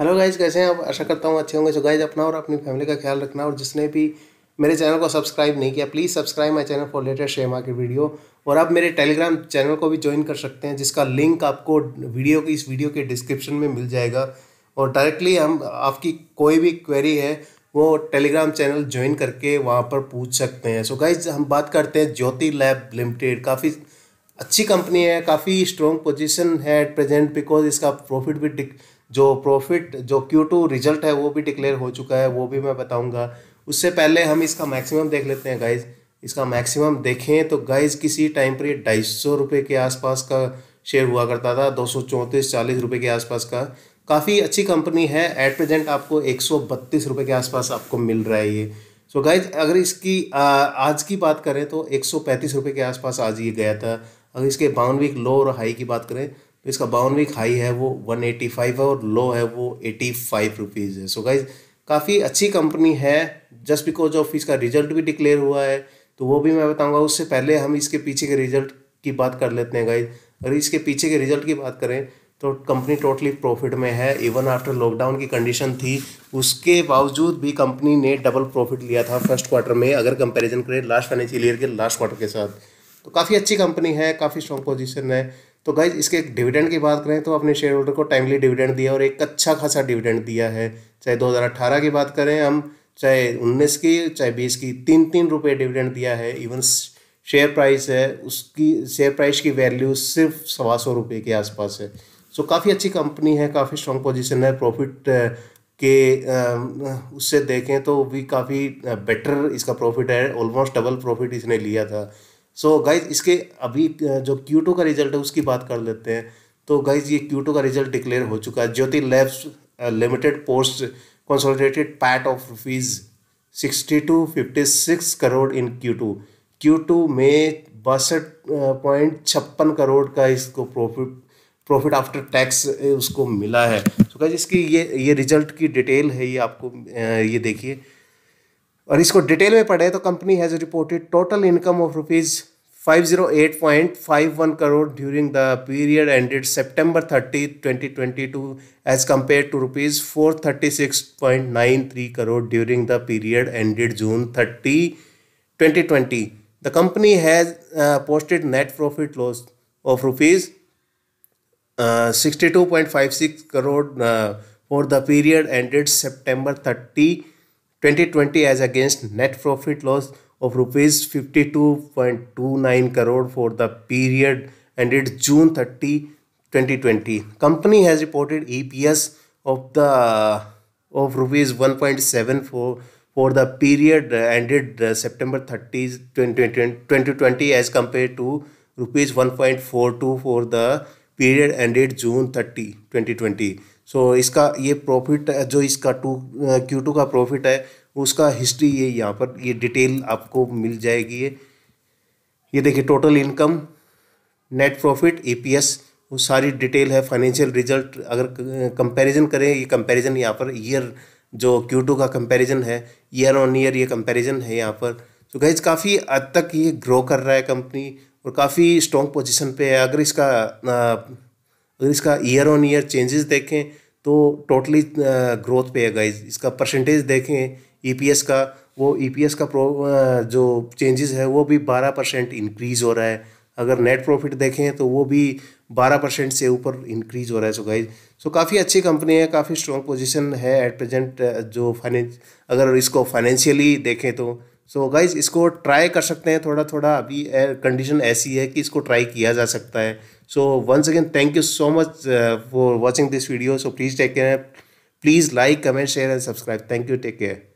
Hello guys कैसे हैं आप? आशा करता हूँ अच्छे होंगे। सो गाइज़ अपना और अपनी फैमिली का ख्याल रखना और जिसने भी मेरे चैनल को सब्सक्राइब नहीं किया please subscribe my channel for latest share market video और आप मेरे टेलीग्राम चैनल को भी ज्वाइन कर सकते हैं, जिसका लिंक आपको वीडियो की, इस वीडियो के डिस्क्रिप्शन में मिल जाएगा। और डायरेक्टली हम, आपकी कोई भी क्वेरी है, वो टेलीग्राम चैनल ज्वाइन करके वहाँ पर पूछ सकते हैं। सो गाइज़ हम बात करते हैं ज्योति लैब लिमिटेड। काफ़ी अच्छी कंपनी है, काफ़ी स्ट्रॉन्ग पोजीशन है एट प्रेजेंट बिकॉज़ इसका प्रॉफिट भी जो प्रॉफिट जो क्यू टू रिज़ल्ट है वो भी डिक्लेयर हो चुका है वो भी मैं बताऊँगा। उससे पहले हम इसका मैक्सिमम देख लेते हैं गाइज़ इसका मैक्सिमम देखें तो गाइज़ किसी टाइम पर ये ढाई सौ रुपये के आसपास का शेयर हुआ करता था दो सौ चौंतीस चालीस रुपये के आसपास का। काफ़ी अच्छी कंपनी है एट प्रेजेंट आपको एक सौ बत्तीस रुपये के आसपास आपको मिल रहा है ये। सो so गाइज़ अगर इसकी आ, आज की बात करें तो एक सौ पैंतीस रुपये के आसपास आज ये गया था। अगर इसके बावन वीक लो और हाई की बात करें तो इसका बावन वीक हाई है, वो वन एटी फाइव है और लो है, वो एटी फाइव रुपीज़ है। सो गाइज़ काफ़ी अच्छी कंपनी है। जस्ट बिकॉज़ ऑफ़ इसका रिज़ल्ट भी डिक्लेयर हुआ है तो वो भी मैं बताऊँगा। उससे पहले हम इसके पीछे के रिज़ल्ट की बात कर लेते हैं गाइज़ अगर इसके पीछे के रिज़ल्ट की बात करें तो कंपनी टोटली प्रॉफिट में है। इवन आफ्टर लॉकडाउन की कंडीशन थी, उसके बावजूद भी कंपनी ने डबल प्रॉफिट लिया था फ़र्स्ट क्वार्टर में, अगर कंपैरिजन करें लास्ट फाइनेंशियल ईयर के लास्ट क्वार्टर के साथ। तो काफ़ी अच्छी कंपनी है, काफ़ी स्ट्रॉन्ग पोजीशन है। तो गाइज़ इसके डिविडेंड की बात करें तो अपने शेयर होल्डर को टाइमली डिविडेंड दिया और एक अच्छा खासा डिविडेंड दिया है। चाहे 2018 की बात करें हम, चाहे 19 की, चाहे 20 की तीन तीन रुपये डिविडेंड दिया है। इवन शेयर प्राइस है, उसकी शेयर प्राइस की वैल्यू सिर्फ़ सवा सौ रुपये के आसपास है। सो काफ़ी अच्छी कंपनी है, काफ़ी स्ट्रॉन्ग पोजिशन है प्रॉफिट के उससे देखें तो भी काफ़ी बेटर इसका प्रॉफिट है ऑलमोस्ट डबल प्रॉफिट इसने लिया था। सो so, गाइज़ इसके अभी जो क्यू टू का रिज़ल्ट है उसकी बात कर लेते हैं। तो गाइज़ ये क्यू टू का रिज़ल्ट डिक्लेयर हो चुका है। Jyothy Labs Limited post consolidated PAT of rupees sixty two fifty six crore in Q two Q two में बासठ पॉइंट छप्पन करोड़ का इसको प्रॉफिट प्रॉफिट आफ्टर टैक्स उसको मिला है। तो गाइज़ इसकी ये ये रिज़ल्ट की डिटेल है ये आपको ये देखिए। और इसको डिटेल में पढ़े तो company has reported total income of rupees 508.51 crore during the period ended twenty twenty two as compare to rupees 436.93 crore during the period ended June 30 2020 the company has posted net profit loss of rupees 62.56 crore for the period ended September thirty 2020 as against net profit loss of rupees 52.29 crore for the period ended June 30, 2020. Company has reported EPS of the of rupees 1.7 for for the period ended uh, September 30, 2020 as compared to rupees 1.42 for the period ended June thirty, twenty twenty. So इसका ये profit जो इसका two Q two का profit है, उसका history ये यहाँ पर, ये डिटेल आपको मिल जाएगी ये। ये देखिए total income net profit EPS वो सारी डिटेल है फाइनेंशियल रिज़ल्ट अगर कंपैरिजन करें, ये कंपैरिजन यहाँ पर ईयर जो क्यू टू का कंपैरिजन है ईयर ऑन ईयर ये कंपैरिजन है यहाँ पर। तो गैज काफ़ी हद तक ये ग्रो कर रहा है कंपनी और काफ़ी स्ट्रॉन्ग पोजीशन पे है। अगर इसका अगर इसका ईयर ऑन ईयर चेंजेस देखें तो टोटली ग्रोथ पे है गाइज़ इसका परसेंटेज देखें ईपीएस e का, वो ईपीएस e का प्रो जो चेंजेस है, वो भी बारह परसेंट इंक्रीज़ हो रहा है। अगर नेट प्रॉफिट देखें तो वो भी बारह परसेंट से ऊपर इंक्रीज़ हो रहा है। सो गाइज़ सो काफ़ी अच्छी कंपनी है, काफ़ी स्ट्रॉन्ग पोजीशन है एट प्रेजेंट जो फाइनेंस अगर इसको फाइनेंशियली देखें तो। सो so गाइज़ इसको ट्राई कर सकते हैं थोड़ा थोड़ा अभी कंडीशन ऐसी है कि इसको ट्राई किया जा सकता है। So once again thank you so much for watching this video so please take care please like comment share and subscribe thank you take care